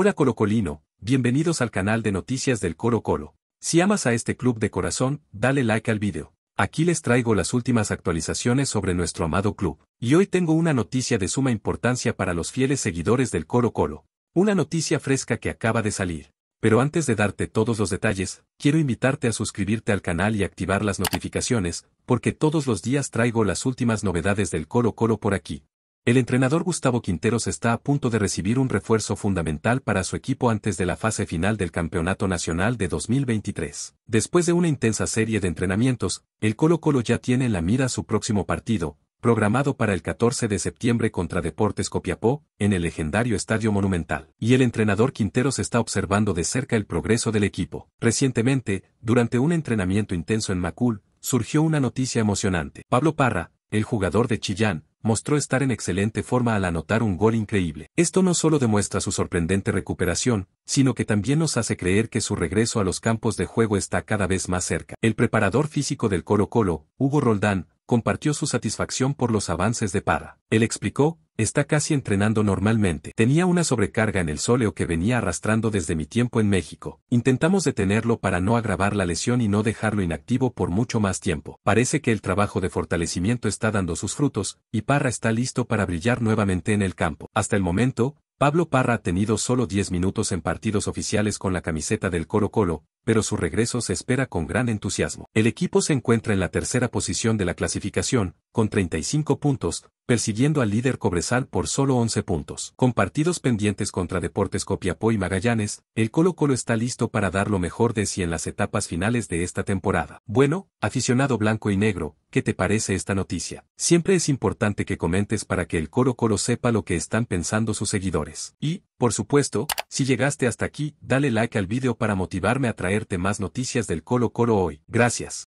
Hola Colocolino, bienvenidos al canal de noticias del Colo Colo. Si amas a este club de corazón, dale like al video. Aquí les traigo las últimas actualizaciones sobre nuestro amado club. Y hoy tengo una noticia de suma importancia para los fieles seguidores del Colo Colo. Una noticia fresca que acaba de salir. Pero antes de darte todos los detalles, quiero invitarte a suscribirte al canal y activar las notificaciones, porque todos los días traigo las últimas novedades del Colo Colo por aquí. El entrenador Gustavo Quinteros está a punto de recibir un refuerzo fundamental para su equipo antes de la fase final del Campeonato Nacional de 2023. Después de una intensa serie de entrenamientos, el Colo Colo ya tiene en la mira su próximo partido, programado para el 14 de septiembre contra Deportes Copiapó, en el legendario Estadio Monumental. Y el entrenador Quinteros está observando de cerca el progreso del equipo. Recientemente, durante un entrenamiento intenso en Macul, surgió una noticia emocionante. Pablo Parra, el jugador de Chillán, mostró estar en excelente forma al anotar un gol increíble. Esto no solo demuestra su sorprendente recuperación, sino que también nos hace creer que su regreso a los campos de juego está cada vez más cerca. El preparador físico del Colo Colo, Hugo Roldán, compartió su satisfacción por los avances de Parra. Él explicó, está casi entrenando normalmente. Tenía una sobrecarga en el sóleo que venía arrastrando desde mi tiempo en México. Intentamos detenerlo para no agravar la lesión y no dejarlo inactivo por mucho más tiempo. Parece que el trabajo de fortalecimiento está dando sus frutos, y Parra está listo para brillar nuevamente en el campo. Hasta el momento, Pablo Parra ha tenido solo 10 minutos en partidos oficiales con la camiseta del Colo Colo, pero su regreso se espera con gran entusiasmo. El equipo se encuentra en la tercera posición de la clasificación, con 35 puntos, persiguiendo al líder Cobresal por solo 11 puntos. Con partidos pendientes contra Deportes Copiapó y Magallanes, el Colo Colo está listo para dar lo mejor de sí en las etapas finales de esta temporada. Bueno, aficionado blanco y negro, ¿qué te parece esta noticia? Siempre es importante que comentes para que el Colo Colo sepa lo que están pensando sus seguidores. Y, por supuesto, si llegaste hasta aquí, dale like al video para motivarme a traerte más noticias del Colo Colo hoy. Gracias.